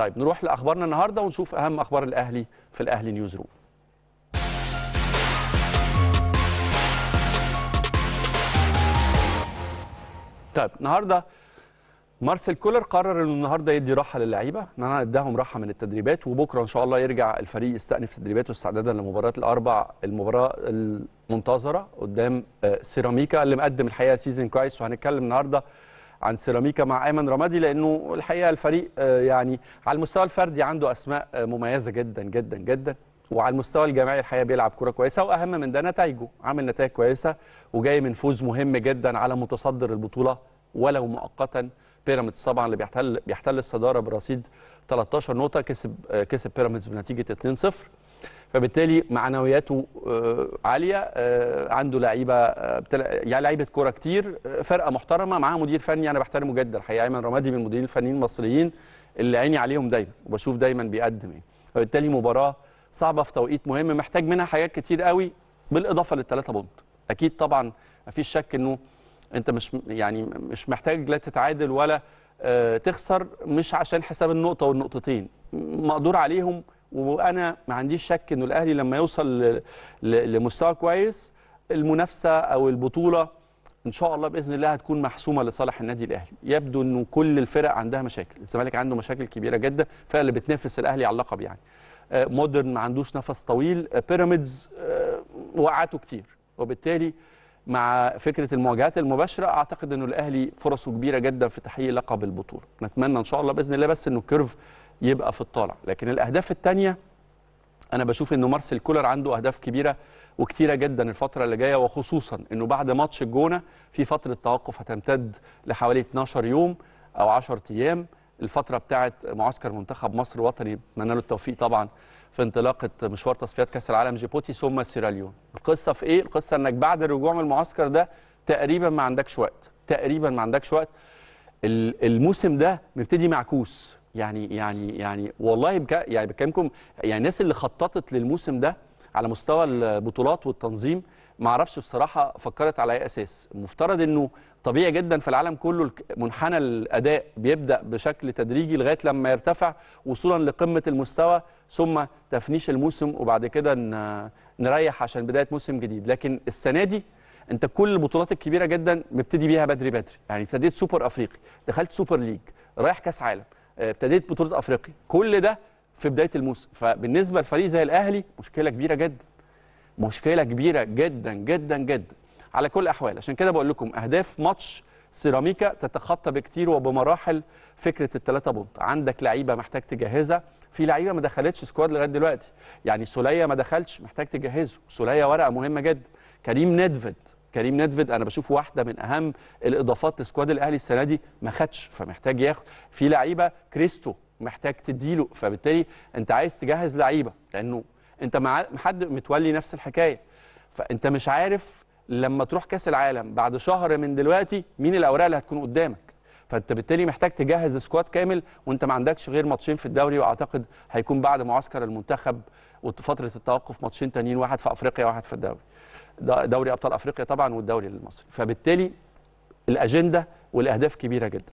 طيب نروح لأخبارنا النهارده ونشوف أهم أخبار الأهلي في الأهلي News Room. طيب النهارده مارسيل كولر قرر إنه النهارده يدي راحة للعيبة أنا اداهم راحة من التدريبات وبكرة إن شاء الله يرجع الفريق يستأنف تدريباته استعدادا لمباراة الأربع المباراة المنتظرة قدام سيراميكا اللي مقدم الحقيقة season كويس وهنتكلم النهارده عن سيراميكا مع ايمن رمادي لأنه الحقيقة الفريق يعني على المستوى الفردي عنده أسماء مميزة جدا جدا جدا. وعلى المستوى الجماعي الحقيقة بيلعب كورة كويسة وأهم من ده نتائجه. عامل نتائج كويسة وجاي من فوز مهم جدا على متصدر البطولة ولو مؤقتا بيراميدز طبعا اللي بيحتل بيحتل الصدارة برصيد 13 نقطة كسب كسب بيراميدز بنتيجة 2-0 فبالتالي معنوياته عالية عنده لعيبة يعني لعيبة كورة كتير فرقة محترمة معاه مدير فني أنا بحترمه جدا الحقيقة أيمن رمادي من المديرين الفنيين المصريين اللي عيني عليهم دايما وبشوف دايما بيقدم إيه فبالتالي مباراة صعبة في توقيت مهم محتاج منها حاجات كتير قوي بالإضافة للثلاثه بونت. أكيد طبعا مفيش شك إنه أنت مش يعني مش محتاج لا تتعادل ولا تخسر مش عشان حساب النقطة والنقطتين. مقدور عليهم وأنا ما عنديش شك إنه الأهلي لما يوصل لمستوى كويس المنافسة أو البطولة إن شاء الله بإذن الله هتكون محسومة لصالح النادي الأهلي. يبدو إنه كل الفرق عندها مشاكل. الزمالك عنده مشاكل كبيرة جدا الفرق اللي بتنافس الأهلي على اللقب يعني. مودرن ما عندوش نفس طويل. بيراميدز وقعته كتير. وبالتالي مع فكرة المواجهات المباشرة أعتقد إنه الأهلي فرصه كبيرة جدا في تحقيق لقب البطولة. نتمنى إن شاء الله بإذن الله بس إنه الكيرف يبقى في الطالع. لكن الأهداف الثانية أنا بشوف إنه مارسيل كولر عنده أهداف كبيرة وكتيرة جدا الفترة اللي جاية وخصوصا إنه بعد ماتش الجونة في فترة توقف هتمتد لحوالي 12 يوم أو 10 أيام. الفترة بتاعه معسكر منتخب مصر الوطني اتمنى له التوفيق طبعا في انطلاقة مشوار تصفيات كأس العالم جيبوتي ثم سيراليون القصة في إيه؟ القصة إنك بعد الرجوع من المعسكر ده تقريبا ما عندكش وقت تقريبا ما عندكش وقت. الموسم ده مبتدي معكوس. يعني يعني يعني والله بك يعني بكلمكم يعني الناس اللي خططت للموسم ده على مستوى البطولات والتنظيم ما أعرفش بصراحة فكرت على أي أساس. المفترض إنه طبيعي جدا في العالم كله منحنى الأداء بيبدأ بشكل تدريجي لغاية لما يرتفع وصولا لقمة المستوى ثم تفنيش الموسم وبعد كده نريح عشان بداية موسم جديد. لكن السنة دي أنت كل البطولات الكبيرة جدا مبتدي بيها بدري بدري. يعني ابتديت سوبر أفريقي دخلت Super League رايح كأس عالم ابتديت بطولة أفريقيا. كل ده في بداية الموسم. فبالنسبة لفريق زي الأهلي مشكلة كبيرة جدا. مشكلة كبيرة جدا جدا جدا. على كل الأحوال. عشان كده بقول لكم أهداف ماتش سيراميكا تتخطى بكتير وبمراحل فكرة الثلاثه point. عندك لعيبة محتاج تجهزها. في لعيبة ما دخلتش squad لغاية دلوقتي. يعني سولية ما دخلش محتاج تجهزه. سولية ورقة مهمة جدا. كريم نيدفيد كريم نيدفيد أنا بشوف واحدة من أهم الإضافات ل squad الأهلي السنة دي ما خدش فمحتاج ياخد. في لعيبة كريستو محتاج تديله فبالتالي أنت عايز تجهز لعيبة لأنه أنت مع حد متولي نفس الحكاية. فأنت مش عارف لما تروح كأس العالم بعد شهر من دلوقتي مين الأوراق اللي هتكون قدامك. فانت بالتالي محتاج تجهز squad كامل وانت ما عندكش غير ماتشين في الدوري واعتقد هيكون بعد معسكر المنتخب وفترة التوقف ماتشين تانيين واحد في أفريقيا واحد في الدوري. دوري أبطال أفريقيا طبعا والدوري المصري. فبالتالي الأجندة والأهداف كبيرة جدا.